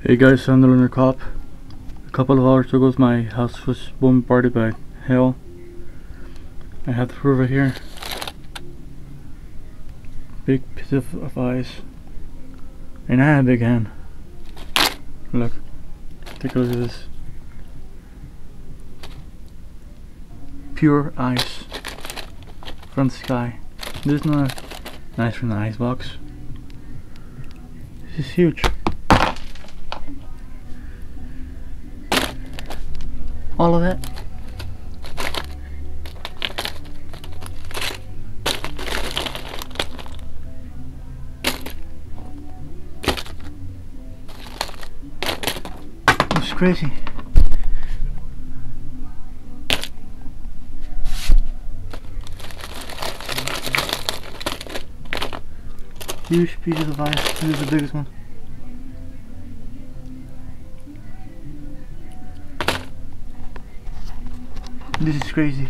Hey guys, I'm the Lunar Cop. A couple of hours ago, my house was bombarded by hail. I have the proof right here. Big piece of, of ice. And I have a big hand. Look. Take a look at this. Pure ice. From the sky. This is not nice from the ice box. This is huge. All of it. It's crazy. Huge pieces of ice. This is the biggest one. This is crazy.